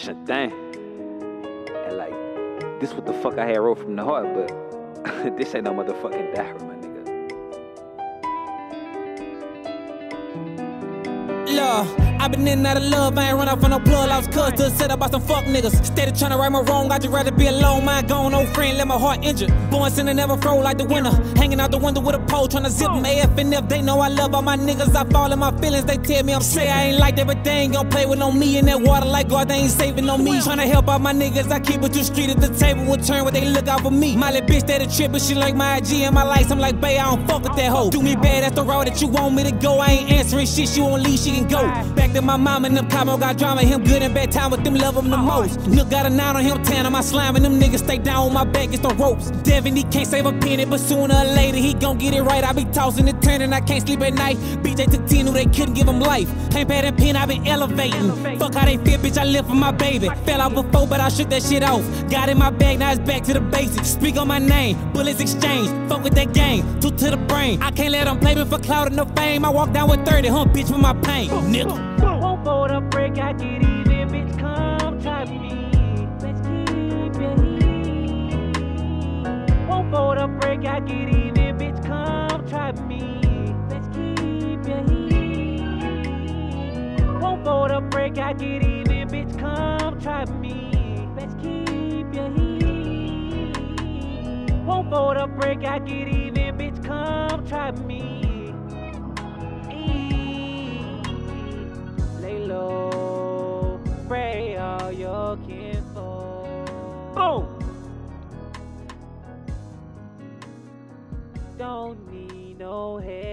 Shit, dang. And like, this what the fuck I had wrote from the heart, but this ain't no motherfucking diary, my nigga. I been in and out of love, I ain't run off on no plug, lost cuz to set up by some fuck niggas. Steady tryna right my wrong, I'd just rather be alone. My gone, no friend, let my heart injured. Born sinner, never froze like the winter. Hanging out the window with a pole, tryna zip them. AF and F, they know I love all my niggas. I fall in my feelings, they tell me I'm sick. I ain't like ain't gon' play with no me in that water like God, they ain't saving no me. Tryna help out my niggas, I keep it to street at the table, will turn when they look out for me. My little bitch, that a trip, but she like my IG and my likes. I'm like, bae, I don't fuck with that hoe. Do me bad, that's the road that you want me to go. I ain't answering shit, she won't leave, she can go. Back to my mama and them Camo got drama, him good and bad time with them love him the most. Nook got a nine on him, ten on my slime, and them niggas stay down on my back, it's the ropes. Devin, he can't save a penny, but sooner or later he gon' get it right. I be tossing and turning, I can't sleep at night. BJ took 10, knew they couldn't give him life. Pain, pad and pen, I been elevating. Fuck how they feel, bitch, I live for my baby. Fell out before, but I shook that shit off. Got in my bag, now it's back to the basics. Speak on my name, bullets exchange. Fuck with that game, two to the brain. I can't let them play me for cloud and no fame. I walk down with 30, huh, bitch, with my pain. Nigga. Fold up, break, I get even, bitch, come try me. Let's keep it heat. Won't fold up, break, I get even, bitch, come try me. Let's keep it heat. Won't fold up, break, I get even, bitch, come try me. Let's keep it heat. Won't fold up, break, I get even, bitch, come try me. don't need no help.